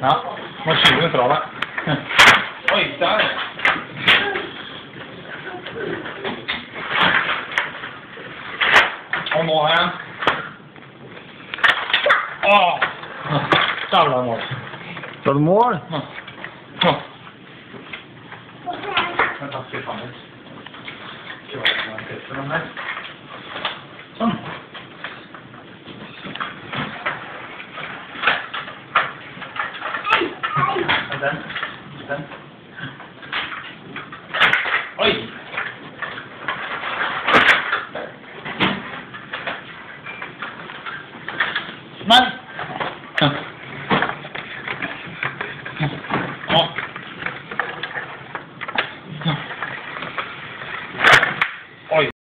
Ja, må skyve fra deg. Oi, der. Og nå har jeg Åh! Der ble det mål. Da er det mål? Da, skal vi ta Done? Done? Oi! Man! Huh. Ah. Oh. Huh.